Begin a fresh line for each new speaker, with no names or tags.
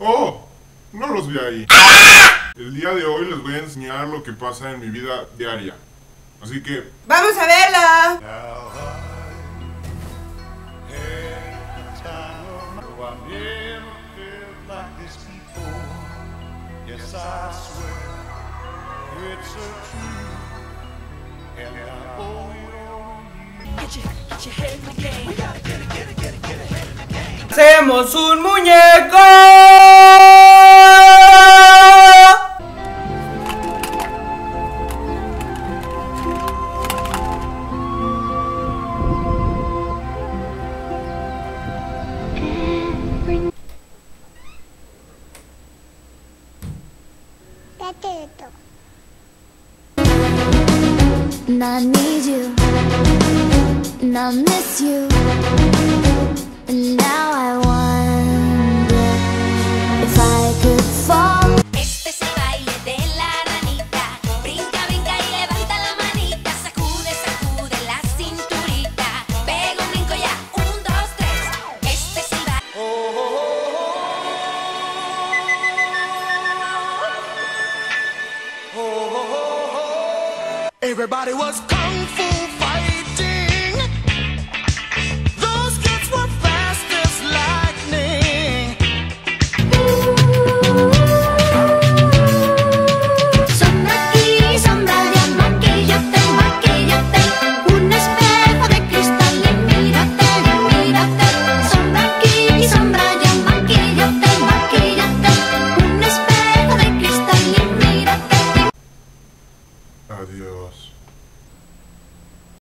Oh, no los vi ahí. El día de hoy les voy a enseñar lo que pasa en mi vida diaria. Así que,
¡Vamos a verla!
Yes, I swear it's a truth, and I owe it all you.
Get your, get your head in the game. We gotta get it, get it, get it, get it, head in the game.
¡Hacemos un muñeco!
And I need you, and I miss you,
Everybody was kung
fu Adiós.